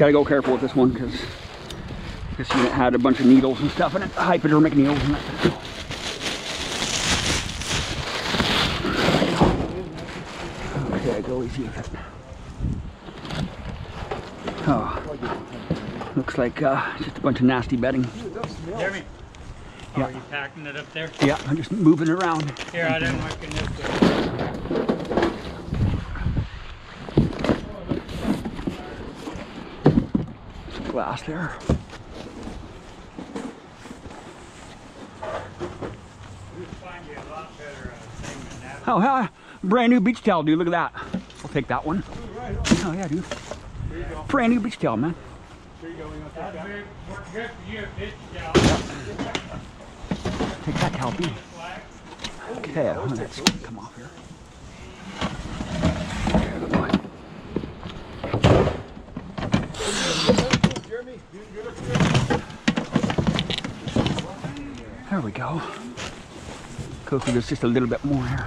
Gotta go careful with this one because this unit had a bunch of needles and stuff in it, hypodermic needles and that. Okay, go easy with it. Oh, looks like uh, just a bunch of nasty bedding. Jeremy? Yeah. Are you packing it up there? Yeah, I'm just moving around. Here, I didn't look in this way. Glass there. We'd find you a lot better uh, thing than that. Oh, huh, brand new beach towel, dude. Look at that. I'll take that one. Oh yeah, dude. Brand new beach towel, man. You, bitch. Take that towel, B. Okay, oh, that's come off here. There, we go. Go through this just a little bit more here.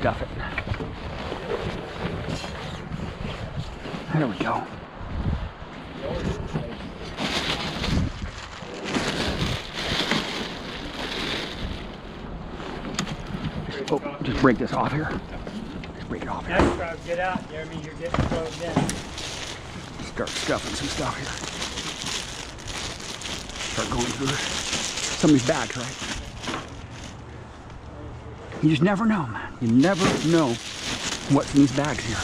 Stuff it. There we go. Oh, just break this off here. Just break it off here. Next crowd, get out, Jeremy, you're getting closed in. Start stuffing some stuff here. Start going through some of these bags, right? You just never know, man. You never know what's in these bags here.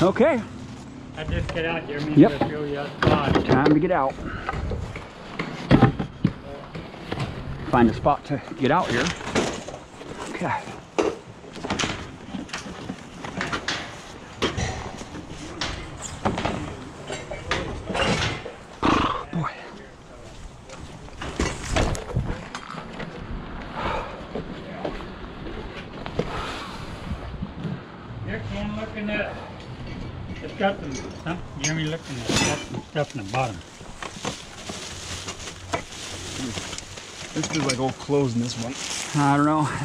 Okay, I just get out, Jeremy, Yep. and just show you a spot. time to get out. Find a spot to get out here. Okay. Boy. Here, Ken, looking at it. It's got some, some, Jeremy, looking at it, it's got some stuff in the bottom. This feels like old clothes in this one. I don't know.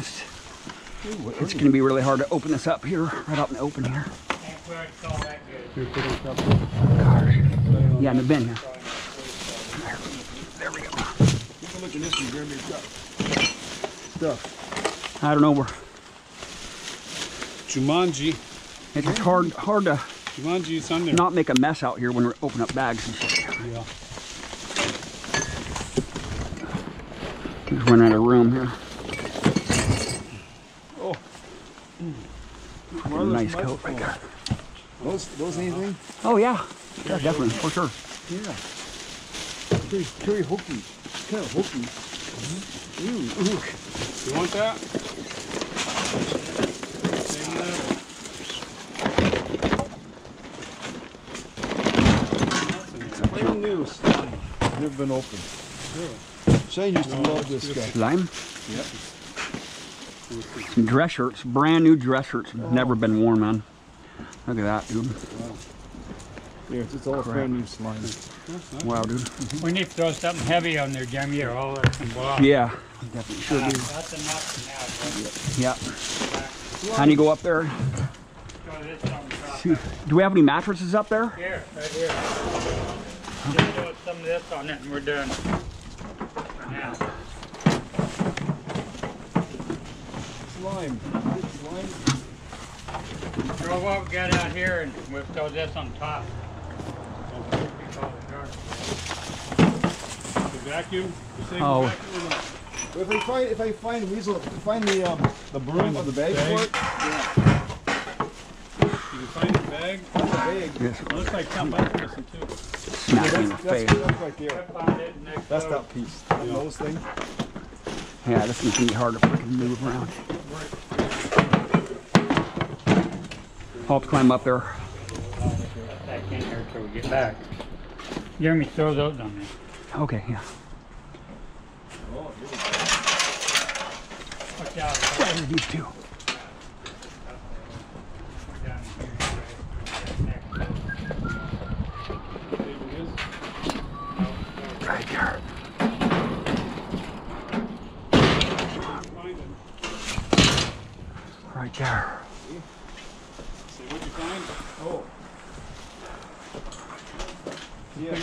It's, it's going to be really hard to open this up here, right out in the open here. Can't put it all that. Gosh. Yeah, in the bin here. There we go. Take a look at this one, Jeremy. It's stuff. I don't know where. Jumanji. It's hard, hard to Jumanji, it's on there. not make a mess out here when we're opening up bags and shit. Yeah. Just run out of room here. Oh. nice coat right there. Those, those anything? Oh yeah, yeah, definitely for sure. Yeah. Very, very hokey. Kind of hokey. Mm-hmm. Ooh, ooh. You want that? Brand new slime. Never been opened. Shane used to love this guy. Lime. Yep. Some dress shirts, brand new dress shirts, never been worn, man. Look at that, dude. Yeah, it's all brand new slime. Wow, dude. We need to throw something heavy on there, Jeremy, or all that can blow. Yeah, definitely should Uh, do. That's enough for now, Yeah. How do you go up there? but throw this top. Do we have any mattresses up there? Here, right here. Just throw some of this on it and we're done. Now, Slime. Slime. throw what we got out here and we'll throw this on top. The vacuum. Oh. vacuum? If I find if I find weasel, find the um, the broom of the bag, bag? for it. Did you find the bag? Find the bag. Yes. Looks like else missing too. Smack me in the That's, face. that's right there. Found it next That's that piece. That nose thing. Yeah, this one's gonna be hard to freaking move around. I'll have to climb up there. in there till we get back. Jeremy, throw those on there. Okay, yeah. Watch out. Yeah, these two. We're down here. It is. Right there. Find it. Right there. See what you find. Oh. Yeah.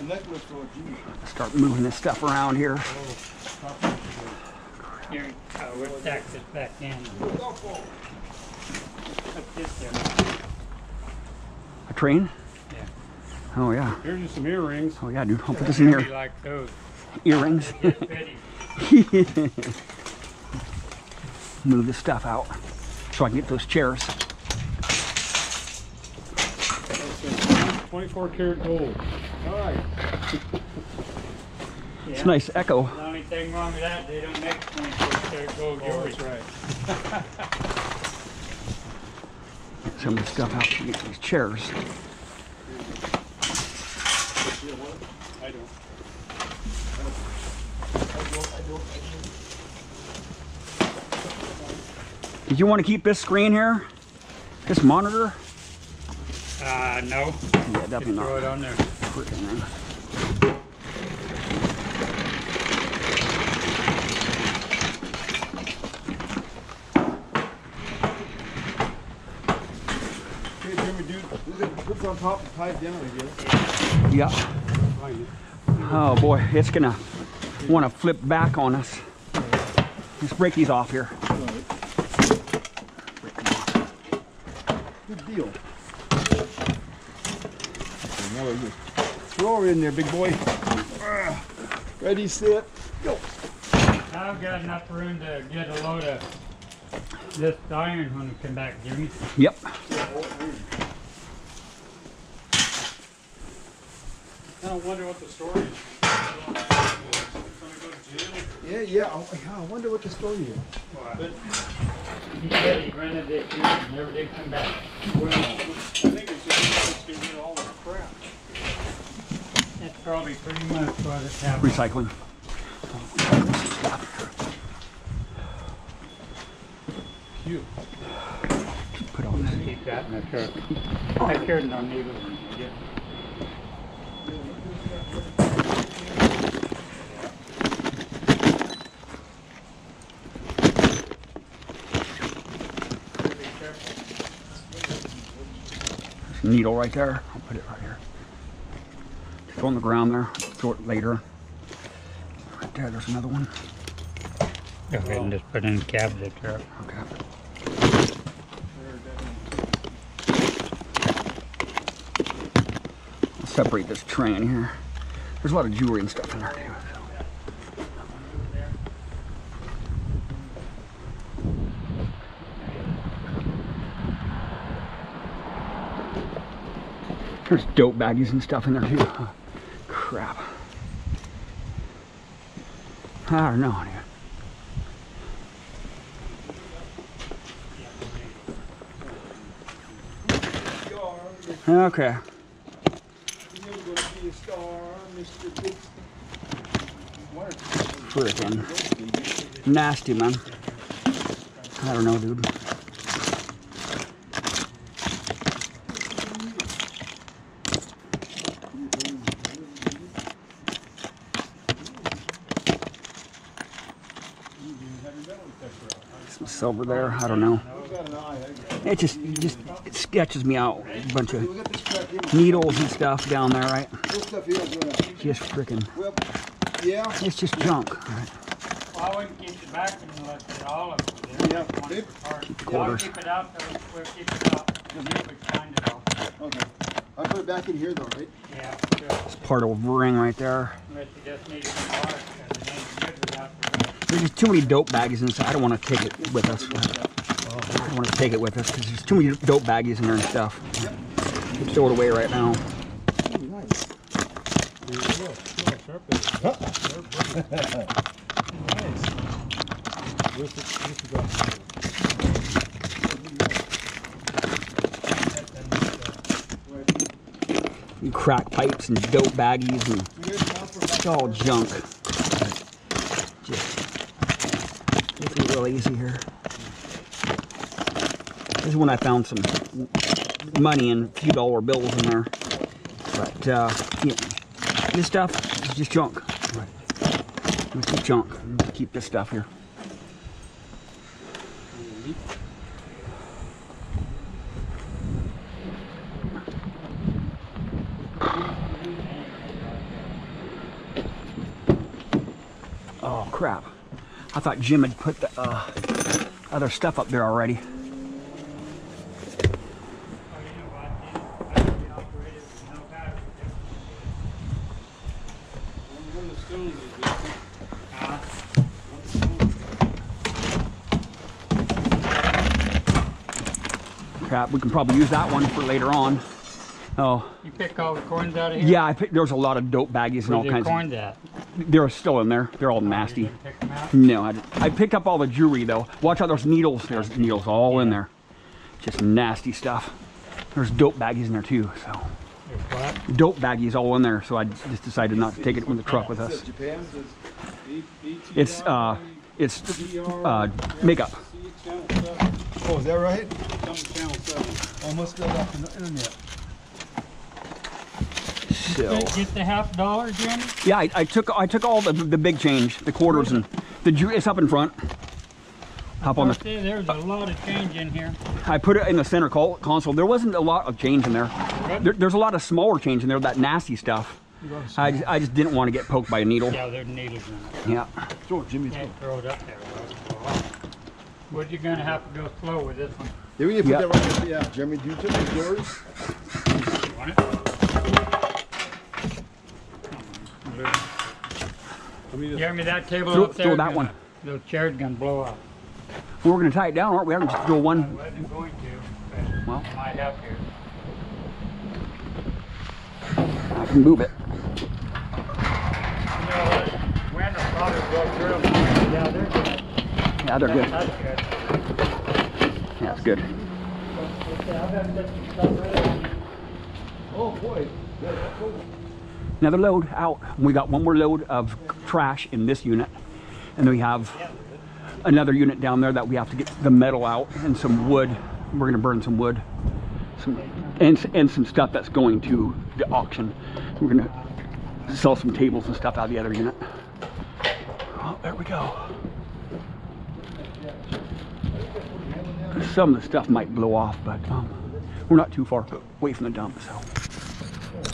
A necklace for a. Start moving this stuff around here. Jeremy, uh, this back in. Look out for. Put this there. A train? Yeah. Oh yeah. Here's just some earrings. Oh yeah, dude. I'll put this in here. like those. Earrings. Move this stuff out so I can get those chairs. 24 karat gold. All right. It's Yeah. a nice echo. The only thing wrong with that, they don't make 24 karat gold Oh, jewelry. that's right. Some of the stuff out to get these chairs. I don't. Did you want to keep this screen here? This monitor? Uh, no. Yeah, definitely throw it on there. Freaking thing. Hey, Jimmy, dude. Look at on top and tie it down, I guess. Yeah. Oh boy, it's gonna want to flip back on us. Let's break these off here. All right. Good deal. Okay, now we just throw her in there, big boy. Ah, Ready, set, go. I've got enough room to get a load of this iron when we come back, Jimmy. Yep. I wonder what the story is. Gonna go to jail? Yeah, yeah. I, wonder what the story is. But He said he rented this here and never did come back. well, I think it's just to get rid of all the crap. That's probably pretty much what it's happening. Recycling. Cute. Put all this. Keep that in the truck. I sure don't need it. Yeah. Needle right there. I'll put it right here. Just on the ground there. Throw it later. Right there. There's another one. Go ahead and just put it in the cabinet of the truck. Okay. I'll separate this train here. There's a lot of jewelry and stuff in there too. There's dope baggies and stuff in there too. Crap. I don't know, dude. Okay. you're gonna be a star, Mr. Big. One or two. Frickin' nasty, man. I don't know, dude. Some silver there. I don't know. We got an eye. I got It just, just, it sketches me out. A bunch of We got this crap here. needles and stuff down there, right? This stuff here is gonna. Just freaking. Yeah. It's just junk. Right? Well, I wouldn't keep it back unless it all of it. Yeah, One they- part. Keep Yeah, quarters. I'll keep it out, so we'll keep it out. And you would find it all. Okay. I put it back in here though, right? Yeah, sure. It's part of a ring right there. Unless you just need some parts, because it ain't good without the rest. There's just too many dope baggies inside. I don't want to take it with us. I don't want to take it with us because there's too many dope baggies in there and stuff. Let's throw it away right now. Crack pipes and dope baggies and it's all junk. Just real easy here. This is when I found some money and a few dollar bills in there. But uh, yeah, this stuff is just junk. It's just junk. Keep this stuff here. Oh crap. I thought Jim had put the uh, other stuff up there already. Crap, we can probably use that one for later on. Oh, You pick all the coins out of here? yeah, I picked, there's a lot of dope baggies and all kinds coins at? of, they're still in there. They're all You nasty. didn't Pick them out? No, I, I picked up all the jewelry though. Watch out, there's needles. There's needles all in there. Just nasty stuff. There's dope baggies in there too, so. What? Dope baggies all in there, so I just decided not to take it in the truck with us. Japan says B- It's, uh, it's, uh, makeup. C channel seven, Oh, is that right? something channel seven. Almost got off the internet. So. Get- Get the half dollar, Jim? Yeah, I, I took I took all the the big change, the quarters and the ju- it's up in front. Hop on the. There- There's a lot of change in here. I put it in the center col- console. There wasn't a lot of change in there. there. There's a lot of smaller change in there. That nasty stuff. I just, I just didn't want to get poked by a needle. Yeah, there's needles in it. Yeah. Throw it, Jimmy. Throw. Can't throw it up there. But you're gonna have to go slow with this one. Yeah, we need to Yeah. put that right there. Yeah, Jeremy, do you take the doors? You want it? I mean, it's- Jeremy, that table Throw- up there. throw that gonna- one. Those chairs gonna blow up. We're gonna tie it down, aren't we? I can just throw I one. wasn't going to, Well. I have to. I can move it. You know? When the probably go through them, yeah, they're good. Yeah, they're good. That's good. Yeah, it's good. Okay, I've got to get some stuff ready. Oh, boy. Another load out. We got one more load of trash in this unit, and then we have another unit down there that we have to get the metal out and some wood. We're gonna burn some wood, some and and some stuff that's going to the auction. We're gonna sell some tables and stuff out of the other unit. Oh, there we go. Some of the stuff might blow off, but um, we're not too far away from the dump, so.